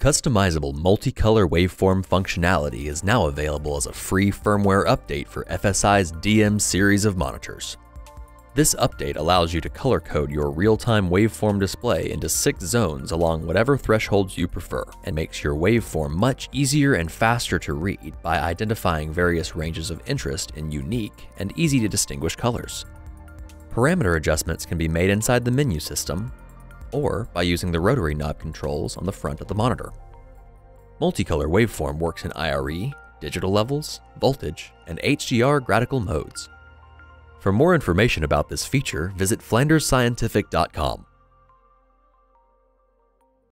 Customizable multicolor waveform functionality is now available as a free firmware update for FSI's DM series of monitors. This update allows you to color code your real-time waveform display into six zones along whatever thresholds you prefer, and makes your waveform much easier and faster to read by identifying various ranges of interest in unique and easy to distinguish colors. Parameter adjustments can be made inside the menu system, or by using the rotary knob controls on the front of the monitor. Multicolor waveform works in IRE, digital levels, voltage, and HDR graticule modes. For more information about this feature, visit flandersscientific.com.